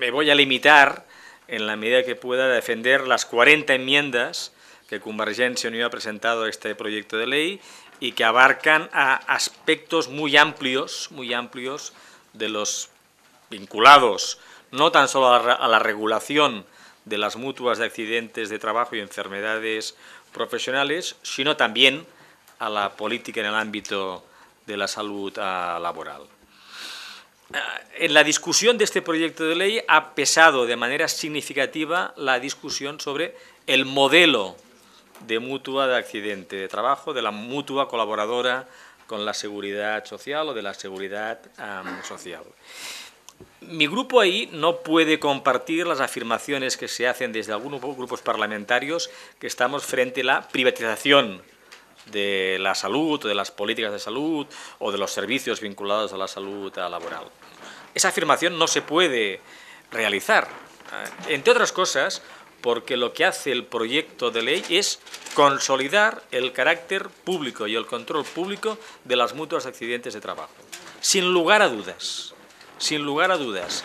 me voy a limitar, en la medida que pueda, a defender las 40 enmiendas que Convergencia Unión ha presentado a este proyecto de ley y que abarcan a aspectos muy amplios, muy amplios de los vinculados no tan solo a la, regulación de las mutuas de accidentes de trabajo y enfermedades profesionales, sino también a la política en el ámbito de la salud ah, laboral. Ah, en la discusión de este proyecto de ley ha pesado de manera significativa la discusión sobre el modelo de mutua de accidente de trabajo, de la mutua colaboradora con la seguridad social o de la seguridad social. Mi grupo ahí no puede compartir las afirmaciones que se hacen desde algunos grupos parlamentarios que estamos frente a la privatización de la salud, de las políticas de salud o de los servicios vinculados a la salud laboral. Esa afirmación no se puede realizar, eh, entre otras cosas, porque lo que hace el proyecto de ley es consolidar el carácter público y el control público de las mutuas accidentes de trabajo, sin lugar a dudas, sin lugar a dudas,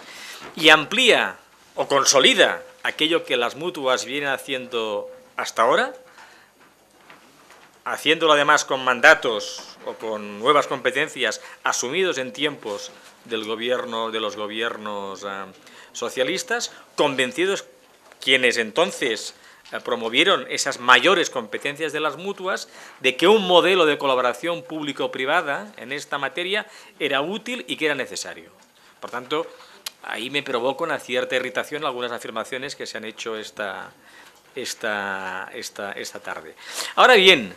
y amplía o consolida aquello que las mutuas vienen haciendo hasta ahora, haciéndolo además con mandatos o con nuevas competencias asumidos en tiempos del gobierno, de los gobiernos ah, socialistas, convencidos quienes entonces eh, promovieron esas mayores competencias de las mutuas, de que un modelo de colaboración público-privada en esta materia era útil y que era necesario. Por tanto, ahí me provoca una cierta irritación algunas afirmaciones que se han hecho esta, esta, esta, esta tarde. Ahora bien,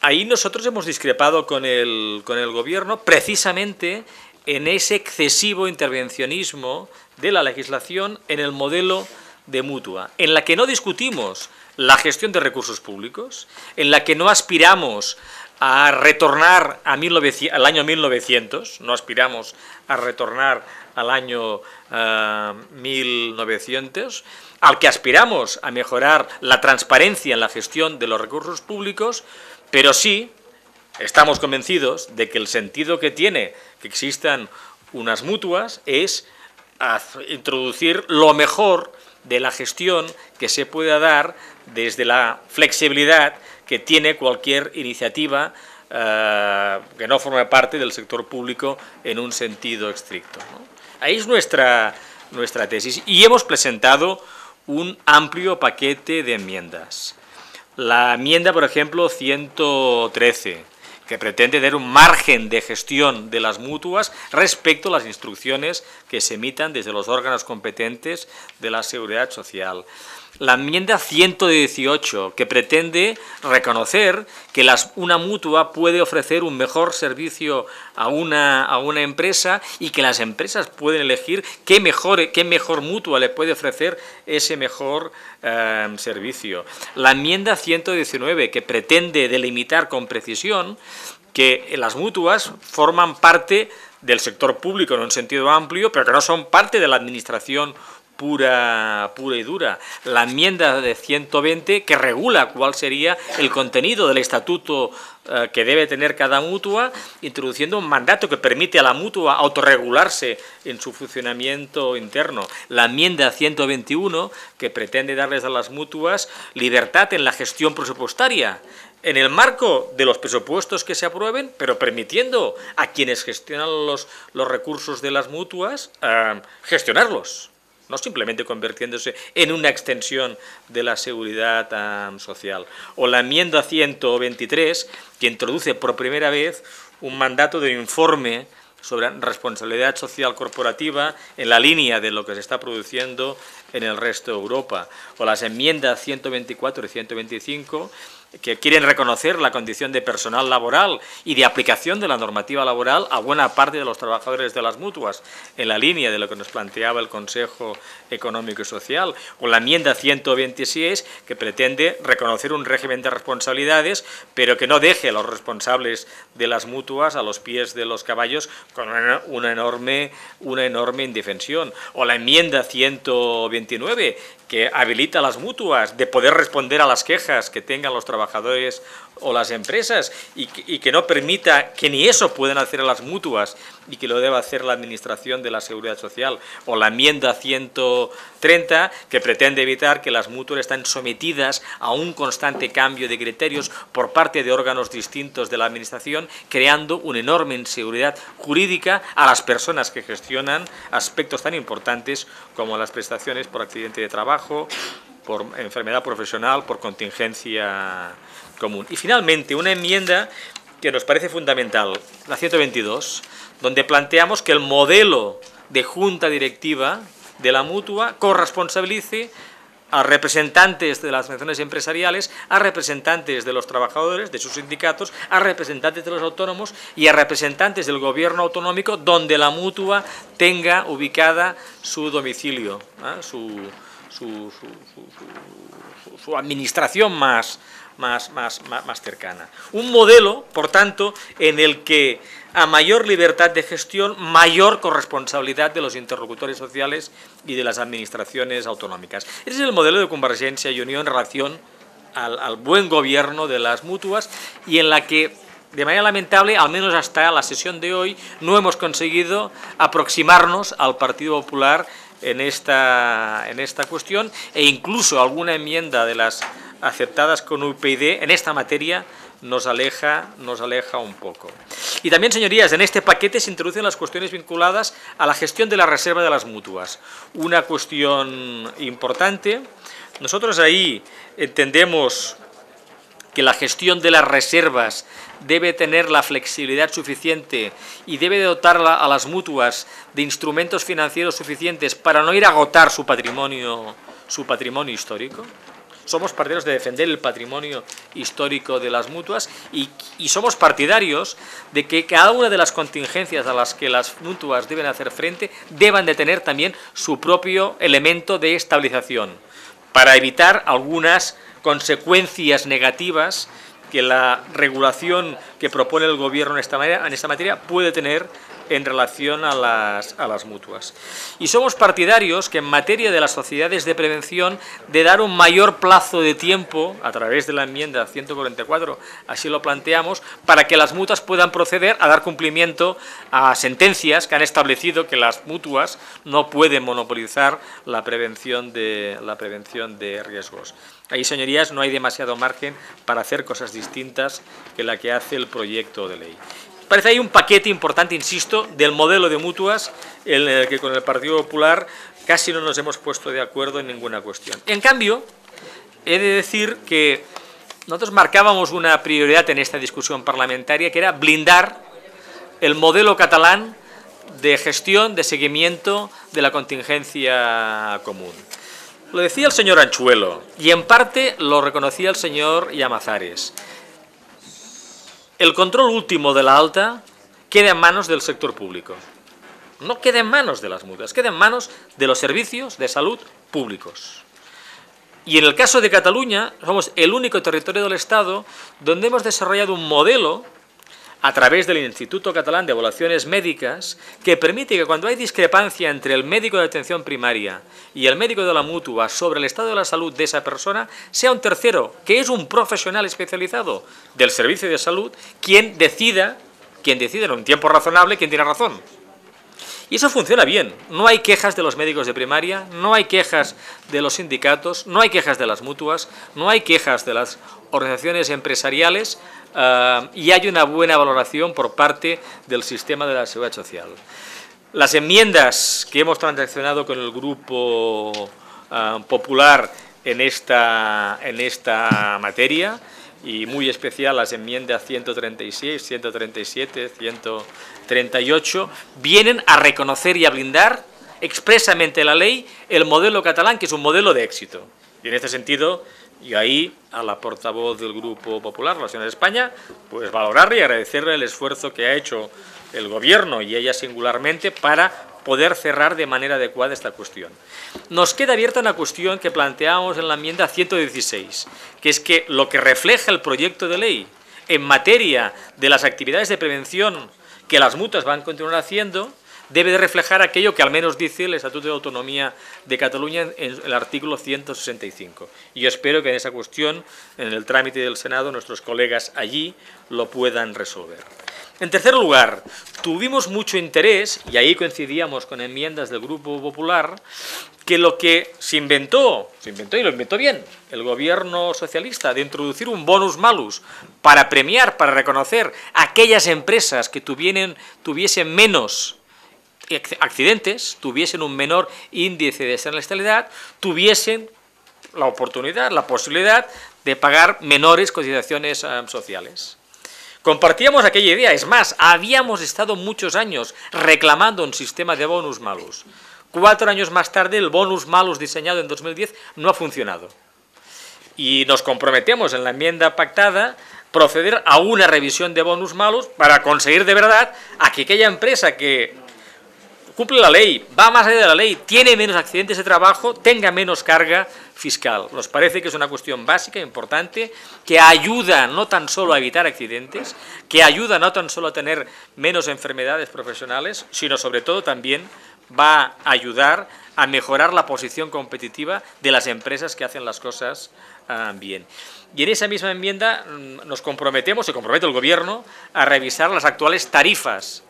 ahí nosotros hemos discrepado con el, con el Gobierno precisamente en ese excesivo intervencionismo de la legislación en el modelo de mutua, en la que no discutimos la gestión de recursos públicos, en la que no aspiramos a retornar a al año 1900, no aspiramos a retornar al año 1900, eh, al que aspiramos a mejorar la transparencia en la gestión de los recursos públicos, pero sí estamos convencidos de que el sentido que tiene que existan unas mutuas es introducir lo mejor de la gestión que se pueda dar desde la flexibilidad que tiene cualquier iniciativa eh, que no forme parte del sector público en un sentido estricto. Ahí es nuestra, nuestra tesis y hemos presentado un amplio paquete de enmiendas. La enmienda, por ejemplo, 113, que pretende dar un margen de gestión de las mutuas respecto a las instrucciones que se emitan desde los órganos competentes de la seguridad social la enmienda 118, que pretende reconocer que una mutua puede ofrecer un mejor servicio a una, a una empresa y que las empresas pueden elegir qué mejor, qué mejor mutua le puede ofrecer ese mejor eh, servicio. La enmienda 119, que pretende delimitar con precisión que las mutuas forman parte del sector público en un sentido amplio, pero que no son parte de la administración pura, pura y dura. La enmienda de 120 que regula cuál sería el contenido del estatuto eh, que debe tener cada mutua, introduciendo un mandato que permite a la mutua autorregularse en su funcionamiento interno. La enmienda 121 que pretende darles a las mutuas libertad en la gestión presupuestaria en el marco de los presupuestos que se aprueben, pero permitiendo a quienes gestionan los, los recursos de las mutuas eh, gestionarlos no simplemente convirtiéndose en una extensión de la seguridad social. O la enmienda 123, que introduce por primera vez un mandato de informe sobre responsabilidad social corporativa en la línea de lo que se está produciendo en el resto de Europa. O las enmiendas 124 y 125 que quieren reconocer la condición de personal laboral y de aplicación de la normativa laboral a buena parte de los trabajadores de las mutuas, en la línea de lo que nos planteaba el Consejo Económico y Social, o la enmienda 126, que pretende reconocer un régimen de responsabilidades, pero que no deje a los responsables de las mutuas a los pies de los caballos con una, enorme, una enorme indefensión, o la enmienda 129, que habilita a las mutuas de poder responder a las quejas que tengan los trabajadores trabajadores o las empresas y que, no permita que ni eso puedan hacer las mutuas y que lo deba hacer la Administración de la Seguridad Social o la enmienda 130 que pretende evitar que las mutuas estén sometidas a un constante cambio de criterios por parte de órganos distintos de la Administración creando una enorme inseguridad jurídica a las personas que gestionan aspectos tan importantes como las prestaciones por accidente de trabajo, por enfermedad profesional, por contingencia común. Y finalmente, una enmienda que nos parece fundamental, la 122, donde planteamos que el modelo de junta directiva de la mutua corresponsabilice a representantes de las organizaciones empresariales, a representantes de los trabajadores, de sus sindicatos, a representantes de los autónomos y a representantes del gobierno autonómico donde la mutua tenga ubicada su domicilio, ¿eh? su, su administración más, más, más, más, cercana. Un modelo, por tanto, en el que a mayor libertad de gestión, mayor corresponsabilidad de los interlocutores sociales y de las administraciones autonómicas. Ese es el modelo de Convergencia y Unión en relación al, al buen gobierno de las mutuas y en la que de manera lamentable, al menos hasta la sesión de hoy, no hemos conseguido aproximarnos al Partido Popular en esta, en esta cuestión e incluso alguna enmienda de las aceptadas con UPyD en esta materia nos aleja, nos aleja un poco. Y también, señorías, en este paquete se introducen las cuestiones vinculadas a la gestión de la reserva de las mutuas. Una cuestión importante. Nosotros ahí entendemos que la gestión de las reservas debe tener la flexibilidad suficiente y debe dotar a las mutuas de instrumentos financieros suficientes para no ir a agotar su patrimonio, su patrimonio histórico. Somos partidarios de defender el patrimonio histórico de las mutuas y, somos partidarios de que cada una de las contingencias a las que las mutuas deben hacer frente deban de tener también su propio elemento de estabilización para evitar algunas consecuencias negativas que la regulación que propone el Gobierno en esta, en esta materia puede tener en relación a las, mutuas. Y somos partidarios que en materia de las sociedades de prevención de dar un mayor plazo de tiempo, a través de la enmienda 144, así lo planteamos, para que las mutuas puedan proceder a dar cumplimiento a sentencias que han establecido que las mutuas no pueden monopolizar la prevención de, la prevención de riesgos. Ahí, señorías, no hay demasiado margen para hacer cosas distintas que la que hace el proyecto de ley. Parece ahí un paquete importante, insisto, del modelo de mutuas en el que con el Partido Popular casi no nos hemos puesto de acuerdo en ninguna cuestión. En cambio, he de decir que nosotros marcábamos una prioridad en esta discusión parlamentaria que era blindar el modelo catalán de gestión, de seguimiento de la contingencia común. Lo decía el señor Anchuelo y en parte lo reconocía el señor Llamazares el control último de la alta queda en manos del sector público. No queda en manos de las mutuas, queda en manos de los servicios de salud públicos. Y en el caso de Cataluña, somos el único territorio del Estado donde hemos desarrollado un modelo a través del Instituto Catalán de Evaluaciones Médicas, que permite que cuando hay discrepancia entre el médico de atención primaria y el médico de la mutua sobre el estado de la salud de esa persona, sea un tercero, que es un profesional especializado del servicio de salud, quien decida, quien decida en un tiempo razonable quién tiene razón. Y eso funciona bien. No hay quejas de los médicos de primaria, no hay quejas de los sindicatos, no hay quejas de las mutuas, no hay quejas de las organizaciones empresariales eh, y hay una buena valoración por parte del sistema de la seguridad social. Las enmiendas que hemos transaccionado con el Grupo eh, Popular en esta, en esta materia, y muy especial las enmiendas 136, 137, 138, vienen a reconocer y a blindar expresamente la ley el modelo catalán, que es un modelo de éxito. Y en este sentido, y ahí a la portavoz del Grupo Popular, la señora de España, pues valorarle y agradecerle el esfuerzo que ha hecho el Gobierno y ella singularmente para poder cerrar de manera adecuada esta cuestión. Nos queda abierta una cuestión que planteamos en la enmienda 116, que es que lo que refleja el proyecto de ley en materia de las actividades de prevención que las mutuas van a continuar haciendo, debe de reflejar aquello que al menos dice el Estatuto de Autonomía de Cataluña en el artículo 165. Y yo espero que en esa cuestión, en el trámite del Senado, nuestros colegas allí lo puedan resolver. En tercer lugar, tuvimos mucho interés, y ahí coincidíamos con enmiendas del Grupo Popular, que lo que se inventó, se inventó y lo inventó bien, el gobierno socialista, de introducir un bonus malus para premiar, para reconocer aquellas empresas que tuviesen menos accidentes, tuviesen un menor índice de siniestralidad, tuviesen la oportunidad, la posibilidad de pagar menores cotizaciones eh, sociales. Compartíamos aquella idea, es más, habíamos estado muchos años reclamando un sistema de bonus malus. Cuatro años más tarde, el bonus malus diseñado en 2010 no ha funcionado. Y nos comprometemos en la enmienda pactada proceder a una revisión de bonus malus para conseguir de verdad a que aquella empresa que cumple la ley, va más allá de la ley, tiene menos accidentes de trabajo, tenga menos carga fiscal. Nos parece que es una cuestión básica, importante, que ayuda no tan solo a evitar accidentes, que ayuda no tan solo a tener menos enfermedades profesionales, sino sobre todo también va a ayudar a mejorar la posición competitiva de las empresas que hacen las cosas ah, bien. Y en esa misma enmienda mm, nos comprometemos, se compromete el Gobierno, a revisar las actuales tarifas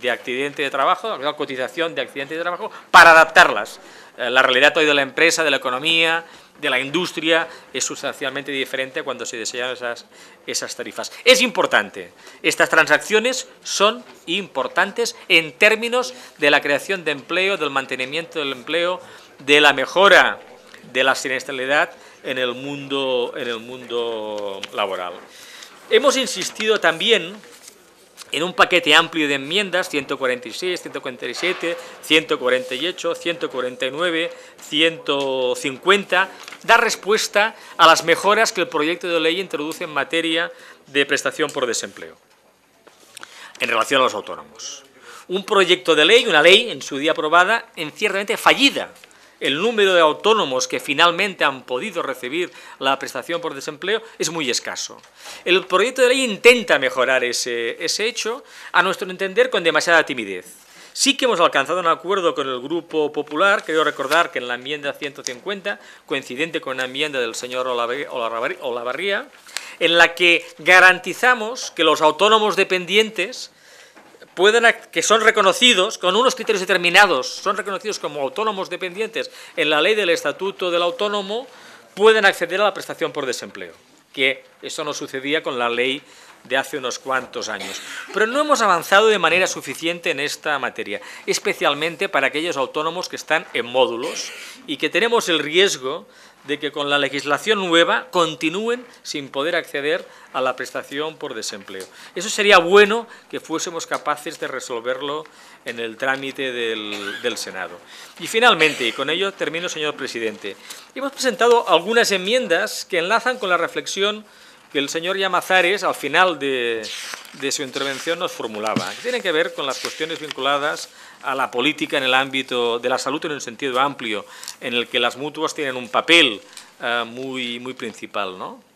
de accidente de trabajo, la cotización de accidente de trabajo, para adaptarlas. Eh, la realidad hoy de la empresa, de la economía, de la industria es sustancialmente diferente cuando se diseñan esas, esas tarifas. Es importante, estas transacciones son importantes en términos de la creación de empleo, del mantenimiento del empleo, de la mejora de la siniestralidad en el mundo, en el mundo laboral. Hemos insistido también en un paquete amplio de enmiendas, 146, 147, 148, 149, 150, da respuesta a las mejoras que el proyecto de ley introduce en materia de prestación por desempleo en relación a los autónomos. Un proyecto de ley, una ley en su día aprobada, en ciertamente fallida, el número de autónomos que finalmente han podido recibir la prestación por desempleo es muy escaso. El proyecto de ley intenta mejorar ese, ese hecho, a nuestro entender, con demasiada timidez. Sí que hemos alcanzado un acuerdo con el Grupo Popular, quiero recordar que en la enmienda 150, coincidente con la enmienda del señor Olavarría, en la que garantizamos que los autónomos dependientes que son reconocidos con unos criterios determinados, son reconocidos como autónomos dependientes en la ley del Estatuto del Autónomo, pueden acceder a la prestación por desempleo, que eso no sucedía con la ley de hace unos cuantos años. Pero no hemos avanzado de manera suficiente en esta materia, especialmente para aquellos autónomos que están en módulos y que tenemos el riesgo de que con la legislación nueva continúen sin poder acceder a la prestación por desempleo. Eso sería bueno que fuésemos capaces de resolverlo en el trámite del, del, Senado. Y finalmente, y con ello termino, señor presidente, hemos presentado algunas enmiendas que enlazan con la reflexión que el señor Llamazares al final de, de su intervención nos formulaba, que tienen que ver con las cuestiones vinculadas a la política en el ámbito de la salud en un sentido amplio, en el que las mutuas tienen un papel uh, muy, muy principal, ¿no?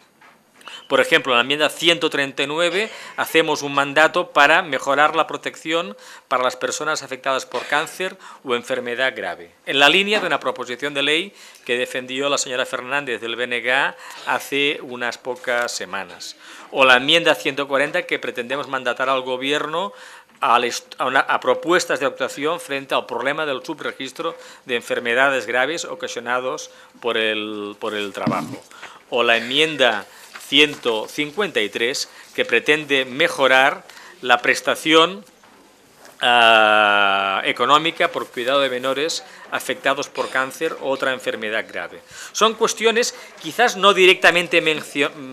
Por ejemplo, en la enmienda 139 hacemos un mandato para mejorar la protección para las personas afectadas por cáncer o enfermedad grave, en la línea de una proposición de ley que defendió la señora Fernández del BNG hace unas pocas semanas. O la enmienda 140 que pretendemos mandatar al Gobierno a, propuestas de actuación frente al problema del subregistro de enfermedades graves ocasionados por el, por el trabajo. O la enmienda 153 que pretende mejorar la prestación ah, económica por cuidado de menores afectados por cáncer o otra enfermedad grave. Son cuestiones quizás no directamente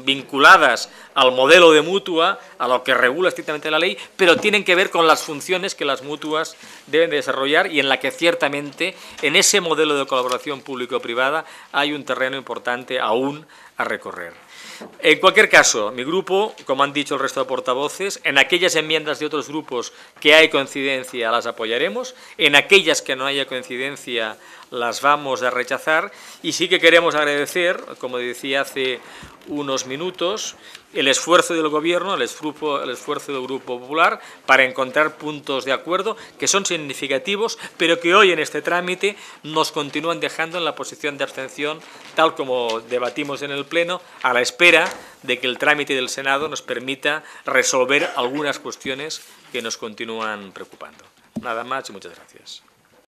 vinculadas al modelo de mutua, a lo que regula estrictamente la ley, pero tienen que ver con las funciones que las mutuas deben desarrollar y en la que ciertamente en ese modelo de colaboración público-privada hay un terreno importante aún a recorrer. En cualquier caso, mi grupo, como han dicho el resto de portavoces, en aquellas enmiendas de otros grupos que hay coincidencia las apoyaremos, en aquellas que no haya coincidencia las vamos a rechazar y sí que queremos agradecer, como decía hace unos minutos el esfuerzo del Gobierno, el esfuerzo, el esfuerzo del Grupo Popular para encontrar puntos de acuerdo que son significativos, pero que hoy en este trámite nos continúan dejando en la posición de abstención, tal como debatimos en el Pleno, a la espera de que el trámite del Senado nos permita resolver algunas cuestiones que nos continúan preocupando. Nada más y muchas gracias.